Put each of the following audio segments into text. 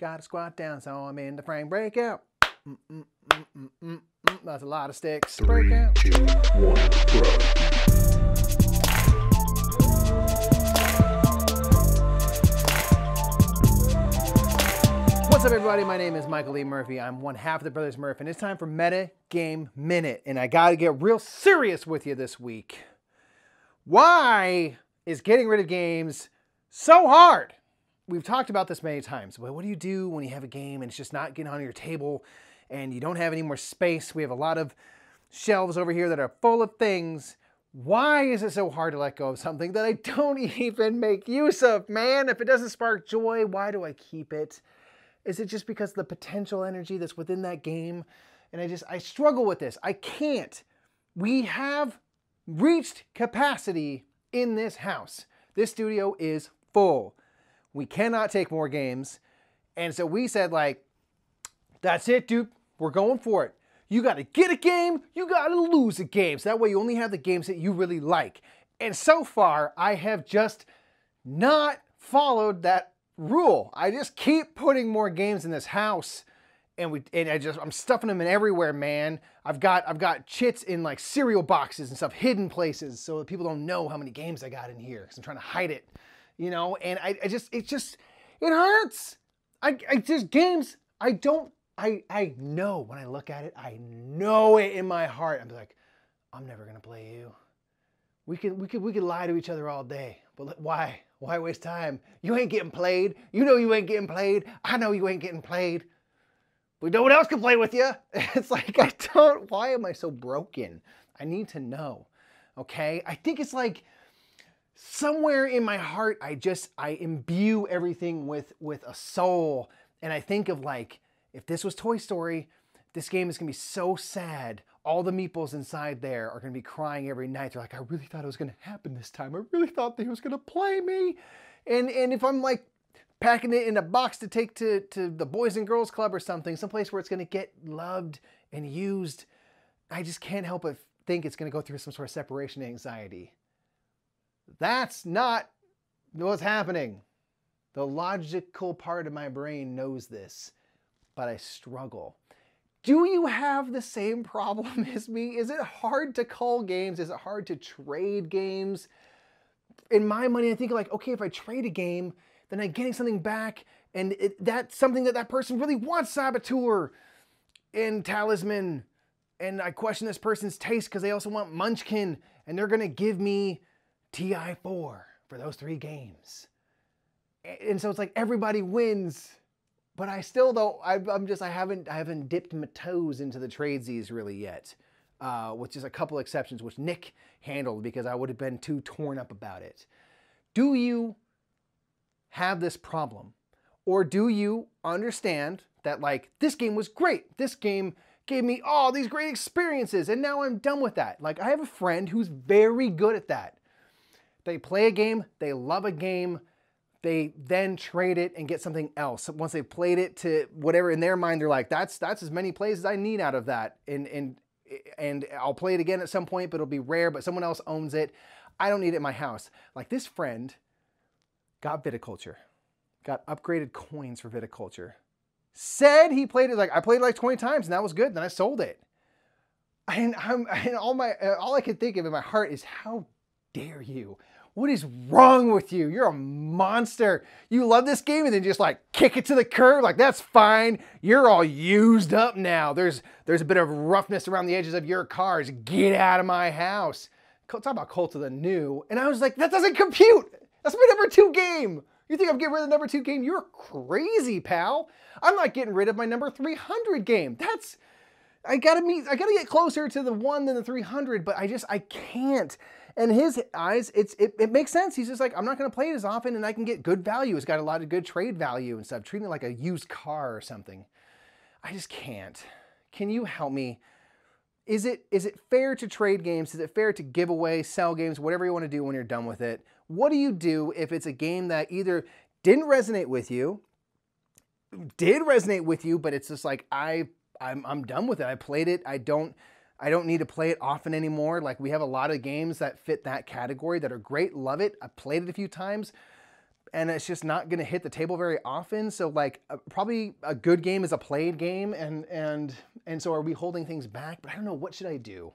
Gotta squat down, so I'm in the frame. Breakout. Mm, mm, mm. That's a lot of sticks. Three, Breakout. two, one, go. What's up, everybody? My name is Michael Lee Murphy. I'm one half of the Brothers Murph, and it's time for Meta Game Minute. And I got to get real serious with you this week. Why is getting rid of games so hard? We've talked about this many times. But what do you do when you have a game and it's just not getting on your table and you don't have any more space? We have a lot of shelves over here that are full of things. Why is it so hard to let go of something that I don't even make use of, man? If it doesn't spark joy, why do I keep it? Is it just because the potential energy that's within that game? And I just, I struggle with this. I can't. We have reached capacity in this house. This studio is full. We cannot take more games. And so we said, like, that's it, dude. We're going for it. You got to get a game, you got to lose a game. So that way you only have the games that you really like. And so far, I have just not followed that rule. I just keep putting more games in this house. And we and I just I'm stuffing them in everywhere, man. I've got I've got chits in like cereal boxes and stuff, hidden places, so that people don't know how many games I got in here. Cause I'm trying to hide it, you know. And I, I just it just it hurts. I, I just games. I don't. I I know when I look at it. I know it in my heart. I'm like, I'm never gonna play you. We could we could we could lie to each other all day, but why? Why waste time? You ain't getting played. You know you ain't getting played. I know you ain't getting played. But no one else can play with you. It's like I don't. Why am I so broken? I need to know. Okay. I think it's like somewhere in my heart i just i imbue everything with with a soul. And i think of like if this was toy story this game is going to be so sad. All the meeples inside there are going to be crying every night. They're like i really thought it was going to happen this time. I really thought they was going to play me. And and if i'm like packing it in a box to take to to the boys and girls club or something someplace where it's going to get loved and used i just can't help but think it's going to go through some sort of separation anxiety that's not what's happening. The logical part of my brain knows this, but I struggle. Do you have the same problem as me? Is it hard to call games? Is it hard to trade games? In my money, I think like, okay, if I trade a game, then I'm getting something back, and it, that's something that that person really wants. Saboteur and Talisman, and I question this person's taste because they also want Munchkin, and they're gonna give me TI4 for those three games. And so it's like everybody wins, but I still don't. I, I'm just I haven't I haven't dipped my toes into the tradesies really yet, uh, with just a couple exceptions, which Nick handled because I would have been too torn up about it. Do you have this problem, or do you understand that like this game was great? This game gave me all these great experiences, and now I'm done with that. Like I have a friend who's very good at that. They play a game, they love a game, they then trade it and get something else. Once they've played it to whatever in their mind, they're like, that's that's as many plays as I need out of that. And and and I'll play it again at some point, but it'll be rare, but someone else owns it. I don't need it in my house. Like this friend got viticulture, got upgraded coins for viticulture. Said he played it like I played it like 20 times and that was good. Then I sold it. And I'm and all my all I could think of in my heart is how dare you? What is wrong with you? You're a monster. You love this game and then just like kick it to the curb. Like that's fine. You're all used up now. There's there's a bit of roughness around the edges of your cars. Get out of my house. Talk about Cult of the New. And I was like, that doesn't compute. That's my number two game. You think I'm getting rid of the number two game? You're crazy, pal. I'm not getting rid of my number 300 game. That's I gotta meet. I gotta get closer to the one than the 300, but I just I can't. And his eyes, it's it, it makes sense. He's just like, I'm not gonna play it as often, and I can get good value. It's got a lot of good trade value and stuff. Treating it like a used car or something. I just can't. Can you help me? Is it is it fair to trade games? Is it fair to give away, sell games, whatever you want to do when you're done with it? What do you do if it's a game that either didn't resonate with you, did resonate with you, but it's just like I I'm I'm done with it. I played it. I don't I don't need to play it often anymore. Like we have a lot of games that fit that category that are great, love it. I played it a few times. and it's just not going to hit the table very often. So like uh, probably a good game is a played game, and and and so are we holding things back? But I don't know. What should I do?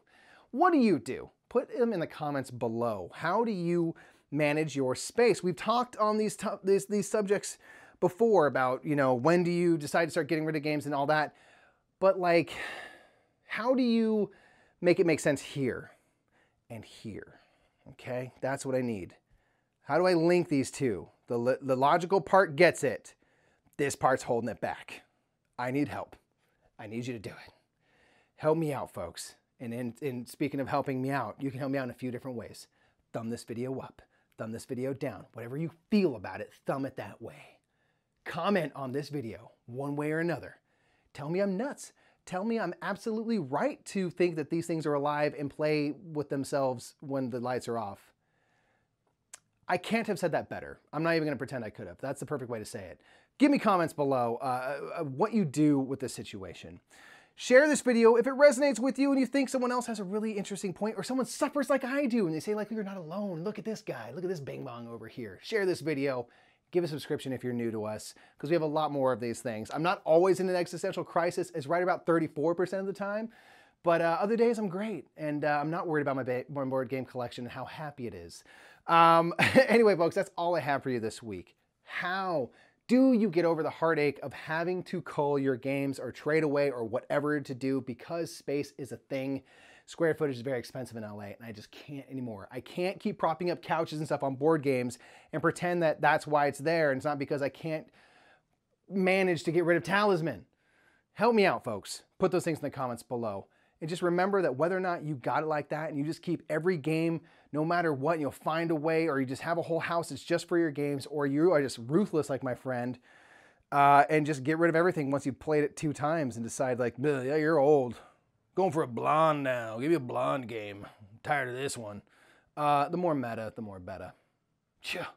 What do you do? Put them in the comments below. How do you manage your space? We've talked on these these these subjects before about you know when do you decide to start getting rid of games and all that, but like how do you make it make sense here and here? Okay, that's what I need. How do I link these two? The, the logical part gets it. This part's holding it back. I need help. I need you to do it. Help me out, folks. And in, in speaking of helping me out, you can help me out in a few different ways. Thumb this video up, thumb this video down. Whatever you feel about it, thumb it that way. Comment on this video one way or another. Tell me I'm nuts. Tell me I'm absolutely right to think that these things are alive and play with themselves when the lights are off. I can't have said that better. I'm not even going to pretend I could have. That's the perfect way to say it. Give me comments below uh, uh, what you do with this situation. Share this video if it resonates with you and you think someone else has a really interesting point or someone suffers like I do and they say like, you're not alone. Look at this guy. Look at this bing bong over here. Share this video. Give a subscription if you're new to us because we have a lot more of these things. I'm not always in an existential crisis. It's right about 34% of the time. But uh, other days I'm great and uh, I'm not worried about my, board game collection and how happy it is. Um, anyway, folks, that's all I have for you this week. How do you get over the heartache of having to cull your games or trade away or whatever to do because space is a thing? Square footage is very expensive in LA and I just can't anymore. I can't keep propping up couches and stuff on board games and pretend that that's why it's there and it's not because I can't manage to get rid of Talisman. Help me out, folks. Put those things in the comments below. And just remember that whether or not you got it like that and you just keep every game, no matter what, you'll find a way, or you just have a whole house that's just for your games, or you are just ruthless like my friend, uh, and just get rid of everything once you've played it two times and decide like, yeah, you're old. Going for a blonde now. Give me a blonde game. I'm tired of this one. Uh, the more meta, the more beta. Yeah.